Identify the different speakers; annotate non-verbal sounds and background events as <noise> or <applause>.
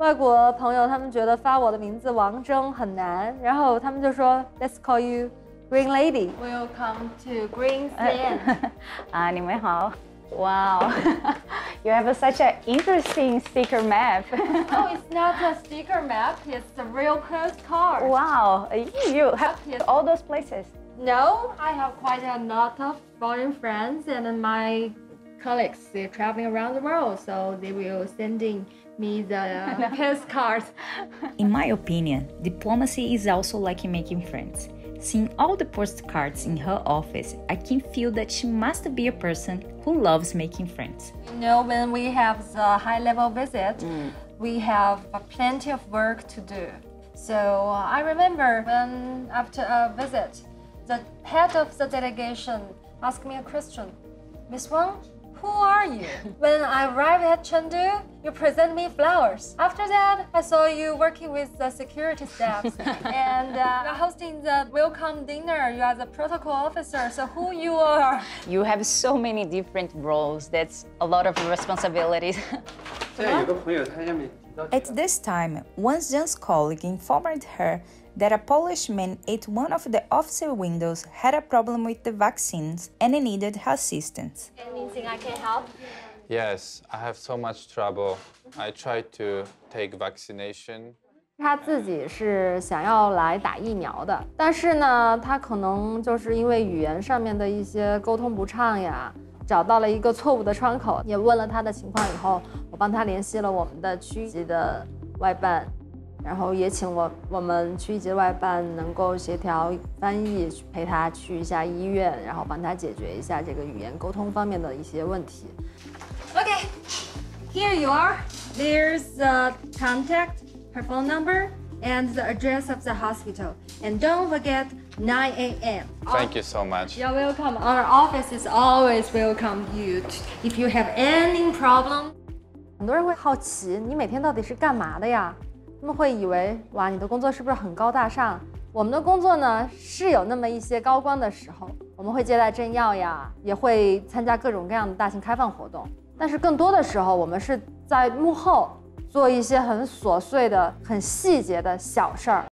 Speaker 1: 外国朋友他们觉得发我的名字王铮很难，然后他们就说 Let's call you Green Lady. Welcome to Greensand. <laughs>
Speaker 2: 啊，你们好。Wow, <laughs> you have such an interesting sticker map. <laughs>
Speaker 1: oh, it's not a sticker map, it's a real postcard.
Speaker 2: Wow, you have all those places.
Speaker 1: No, I have quite a lot of foreign friends and my colleagues. They're traveling around the world, so they will sending me the <laughs> postcards.
Speaker 3: In my opinion, diplomacy is also like making friends. Seeing all the postcards in her office, I can feel that she must be a person who loves making friends.
Speaker 1: You know, when we have the high level visit, mm. we have plenty of work to do. So I remember when after a visit, the head of the delegation asked me a question Miss Wang, who are you? when I arrived at Chengdu, you present me flowers. After that, I saw you working with the security staff <laughs> and uh, you're hosting the welcome dinner. You are the protocol officer. So who you are?
Speaker 2: You have so many different roles. That's a lot of responsibilities. <laughs>
Speaker 3: At this time, Wang Zheng's colleague informed her that a Polish man at one of the office windows had a problem with the vaccines and he needed her assistance.
Speaker 1: Anything I can help?
Speaker 4: Yes, I have so much trouble. I tried to take vaccination.
Speaker 1: 他自己是想要来打疫苗的，但是呢，他可能就是因为语言上面的一些沟通不畅呀，找到了一个错误的窗口，也问了他的情况以后，我帮他联系了我们的区级的外办。然后也请我我们区级外办能够协调翻译，陪他去一下医院，然后帮他解决一下这个语言沟通方面的一些问题。Okay, here you are. There's the contact, her phone number, and the address of the hospital. And don't forget 9 a.m.
Speaker 4: Thank you so much.
Speaker 1: You're welcome. Our office is always welcome you. If you have any problem，很多人会好奇，你每天到底是干嘛的呀？他们会以为哇，你的工作是不是很高大上？我们的工作呢是有那么一些高光的时候，我们会接待政要呀，也会参加各种各样的大型开放活动。但是更多的时候，我们是在幕后做一些很琐碎的、很细节的小事儿。